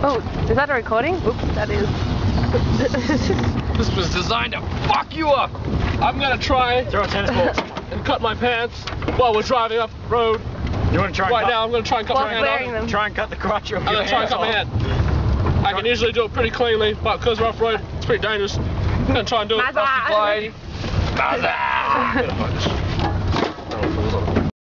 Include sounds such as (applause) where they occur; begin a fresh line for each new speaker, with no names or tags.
Oh, is that a recording? Oops, that is. (laughs)
This was designed to fuck you up. I'm gonna try
Throw a tennis ball.
and cut my pants while we're driving up the road.
You want to try
Right now, I'm gonna try and cut
While
my hand off.
them.
try and cut the crotch off
I'm
your
gonna try and cut my
hand.
I can usually do it pretty cleanly, but because we're off road, it's pretty dangerous. I'm gonna try and do it. Mazza. (laughs) (laughs)